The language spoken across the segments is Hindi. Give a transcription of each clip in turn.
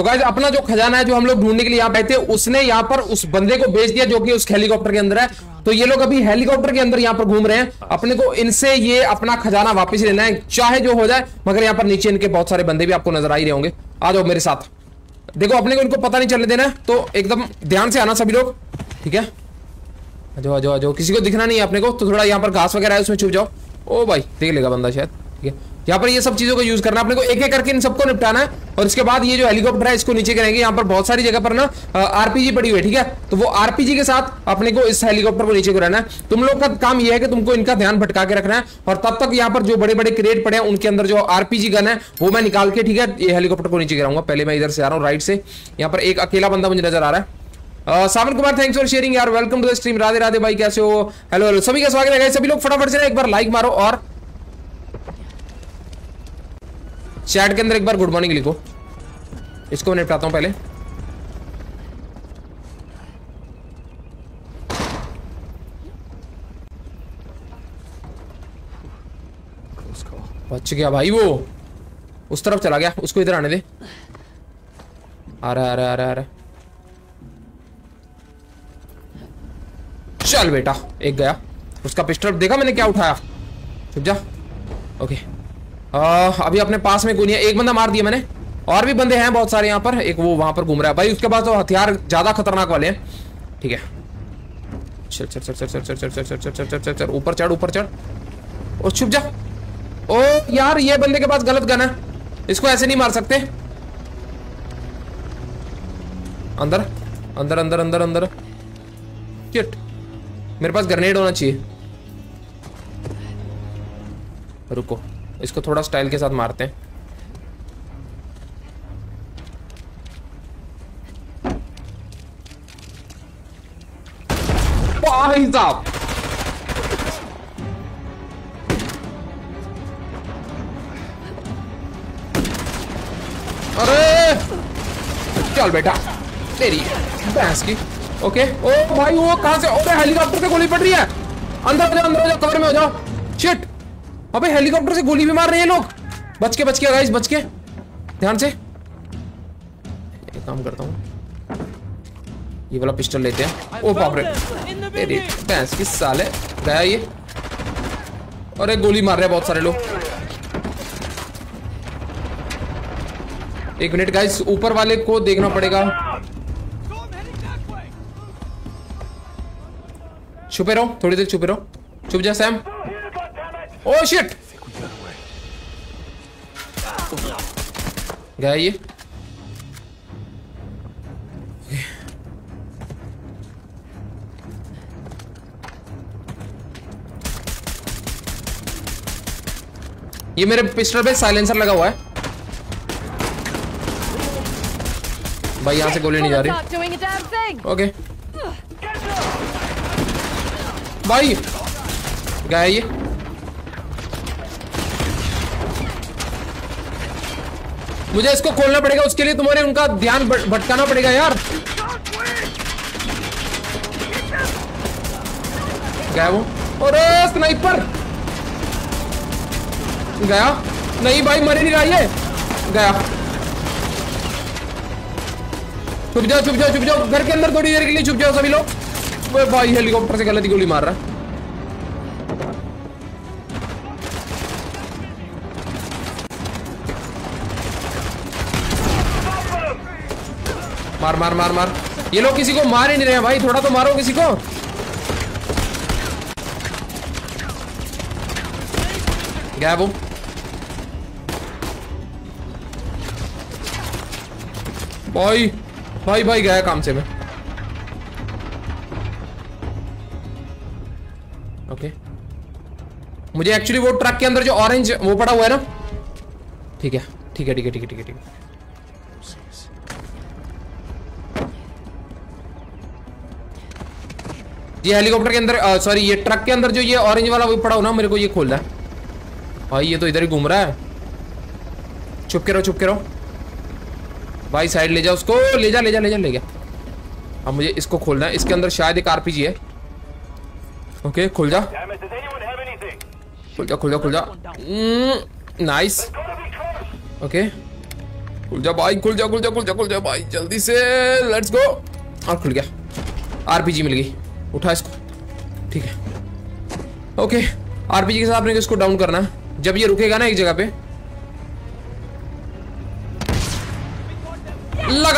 तो गाइज़ अपना जो खजाना है जो हम लोग ढूँढने के लिए यहाँ थे, उसने यहाँ पर उस बंदे को बेच दिया जो कि उस हेलीकॉप्टर के अंदर है। तो ये लोग अभी हेलीकॉप्टर के अंदर यहाँ पर घूम रहे हैं। अपने को इनसे ये अपना खजाना वापस लेना है, चाहे जो हो जाए, मगर यहाँ पर नीचे इनके बहुत सारे बंदे भी आपको नज़र आ ही रहे होंगे। आ जाओ मेरे साथ। देखो, अपने को इनको पता नहीं चलने देना है तो एकदम ध्यान से आना सभी लोग। ठीक है? जो जो जो किसी को दिखना नहीं है अपने को तो थोड़ा यहाँ पर घास वगैरह है, उसमें छुप जाओ। ओ भाई, देख लेगा बंदा शायद। ठीक है? यहाँ पर ये सब चीज़ों को यूज़ करना है। अपने को एक एक करके इन सबको निपटाना है। और इसके बाद ये जो हेलीकॉप्टर है, इसको नीचे करेंगे यहाँ पर बहुत सारी जगह पर ना आरपीजी पड़ी हुई है, ठीक है? तो वो आरपीजी के साथ अपने को इस हेलीकॉप्टर को नीचे कराना है। तुम लोग का काम यह है कि तुमको इनका ध्यान भटका के रखना है और तब तक यहाँ पर जो बड़े बड़े क्रेट पड़े हैं, उनके अंदर जो आरपीजी गन है, वो मैं निकाल के, ठीक है, ये हेलीकॉप्टर को नीचे गिराऊँगा। पहले मैं इधर से आ रहा हूँ राइट से। यहाँ पर एक अकेला बंदा मुझे नज़र आ रहा है। Sawan Kumar thanks for sharing यार। Welcome to the stream Radhe Radhe भाई, कैसे हो? हेलो हेलो सभी का स्वागत है सभी लोग फटाफट से एक बार लाइक मारो और चैट के अंदर एक बार गुड मॉर्निंग लिखो। इसको निपटाता हूँ पहले। बच गया भाई वो। उस तरफ़ चला गया। उसको इधर आने दे। आ रहा आ रहा आ रहा आ रहा चल बेटा एक गया। उसका पिस्टल देखा मैंने क्या उठाया? जा। ओके। आ, अभी अपने पास में गोलियाँ एक बंदा मार दिया मैंने। और भी बंदे हैं बहुत सारे यहाँ पर एक वो वहाँ पर घूम रहा है भाई उसके पास तो हथियार ज़्यादा खतरनाक वाले हैं ठीक है चल चल चल चल चल चल चल चल चल चल चल चल चल ऊपर चढ़ ऊपर चढ़ ओ छुप जा ओ यार ये बंदे के पास गलत गन है इसको ऐसे नहीं मार सकते अंदर अंदर अंदर अंदर अंदर चिट मेरे पास ग्रेनेड होना चाहिए रुको इसको थोड़ा स्टाइल के साथ मारते हैं भाई साहब अरे! चल बेटा, तेरी भैंस की। ओके ओ भाई, वो कहाँ से? ओए हेलीकॉप्टर से गोली पड़ रही है। अंदर जाओ अंदर जाओ कवर में हो जाओ। शिट अबे हेलीकॉप्टर से गोली भी मार रहे हैं लोग। बच के बच के गाइस बच के ध्यान से। एक काम करता हूँ। ये वाला पिस्टल लेते हैं। ओ बाप रे तेरी भैंस की साले गया ये। एक गोली मार रहे हैं बहुत सारे लोग। एक मिनट गाइस ऊपर वाले को देखना पड़ेगा। छुपे रहो, थोड़ी देर छुपे रहो। छुप जा सैम ओ शिट गया ये। ये मेरे पिस्टल पे साइलेंसर लगा हुआ है। भाई यहाँ से गोली नहीं जा रही। ओके भाई गया ये। मुझे इसको खोलना पड़ेगा उसके लिए तुम्हारे उनका ध्यान भटकाना पड़ेगा यार। गया वो। और स्नाइपर! गया। नहीं भाई, मरे नहीं रहा ये। गया। छुप जाओ छुप जाओ छुप जाओ। घर के अंदर थोड़ी देर के लिए छुप जाओ सभी लोग। भाई हेलीकॉप्टर से गलत गोली मार रहा है। मार मार मार मार। ये लोग किसी को मार ही नहीं रहे भाई। थोड़ा तो मारो किसी को। गया वो। भाई भाई भाई गया काम से मैं। ओके मुझे एक्चुअली वो ट्रक के अंदर जो ऑरेंज वो पड़ा हुआ है ना। ठीक है ठीक है ठीक है ठीक है ठीक है ठीक है। ये हेलीकॉप्टर के अंदर सॉरी ये ट्रक के अंदर जो ये ऑरेंज वाला वो पड़ा हो ना, मेरे को ये खोल है। भाई, ये तो इधर ही घूम रहा है। चुप के रहो चुप के रहो। भाई साइड ले जा उसको। ले जा ले जा ले जा, ले गया अब मुझे इसको खोलना है। इसके अंदर शायद एक आरपीजी है। ओके खुल जा। खुल जा खुल जा खुल जा। नाइस ओके खुल जा भाई, खुल जा खुल जा खुल जा खुल जा भाई, जल्दी से। लेट्स गो और खुल गया। आरपीजी मिल गई। उठा इसको। ठीक है। ओके आरपीजी के साथ आपने इसको डाउन करना है। जब ये रुकेगा ना एक जगह पे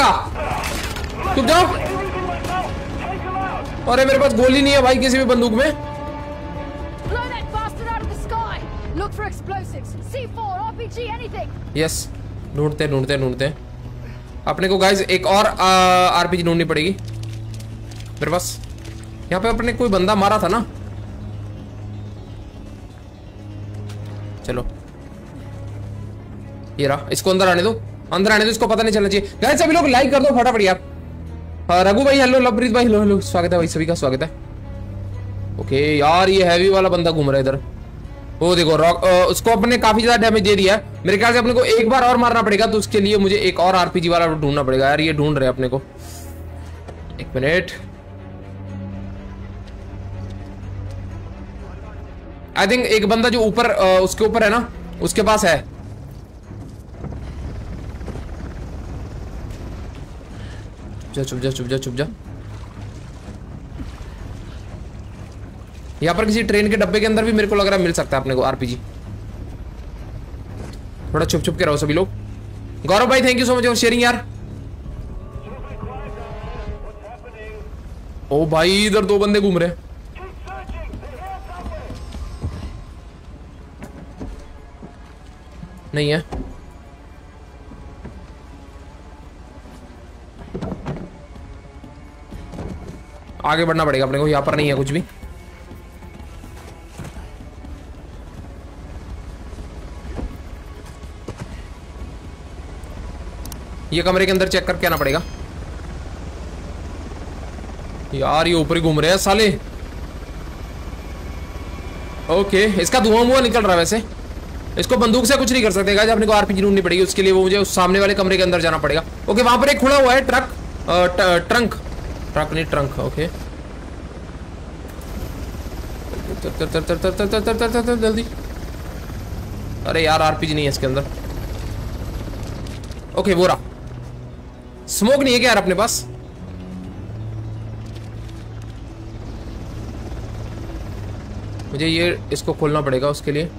लगा। तुम जाओ। अरे मेरे पास गोली नहीं है भाई किसी भी बंदूक में। Blow that bastard out of the sky! Look for explosives. C4, RPG, anything. Yes ढूंढते ढूंढते ढूंढते। अपने को गाइज़ एक और आरपीजी ढूंढनी पड़ेगी। मेरे पास। यहाँ पे अपने कोई बंदा मारा था ना? चलो। ये रहा इसको अंदर आने दो। अंदर आने दो इसको पता नहीं चलना चाहिए। गाइज़ सभी लोग लाइक कर दो फटाफट यार। हाँ, रघु भाई हेलो लवप्रीत भाई हेलो हेलो स्वागत है भाई सभी का स्वागत है। ओके यार ये हैवी वाला बंदा घूम रहा है इधर। वो देखो रॉक उसको अपने काफ़ी ज़्यादा डैमेज दे दिया। है मेरे ख्याल से अपने को एक बार और मारना पड़ेगा तो उसके लिए मुझे एक और आरपीजी वाला ढूंढना पड़ेगा। यार ये ढूंढ रहे अपने को। एक मिनट आई थिंक एक बंदा जो ऊपर उसके ऊपर है ना उसके पास है। जा, चुप जा चुप जा चुप जा। यहाँ पर किसी ट्रेन के डब्बे के अंदर भी मेरे को लग रहा है मिल सकता है अपने को आरपीजी थोड़ा छुप छुप के रहो सभी लोग। गौरव भाई thank you so much for sharing यार। ओ भाई, इधर दो बंदे घूम रहे हैं। नहीं है। आगे बढ़ना पड़ेगा अपने को, यहाँ पर नहीं है कुछ भी। ये कमरे के अंदर चेक करके आना पड़ेगा। यार, ये ऊपर ही घूम रहे हैं साले। ओके, इसका धुआँ मुआ निकल रहा है वैसे। इसको बंदूक से कुछ नहीं कर सकते। अपने को आरपीजी ढूंढनी पड़ेगी, उसके लिए वो मुझे उस सामने वाले कमरे के अंदर जाना पड़ेगा। ओके, वहाँ पर एक खुला हुआ है ट्रक ट्रंक। ट्रक नहीं ट्रंक ओके जल्दी। अरे यार आरपीजी नहीं है इसके अंदर। ओके बोरा स्मोक नहीं है क्या यार अपने पास? मुझे ये इसको खोलना पड़ेगा उसके लिए।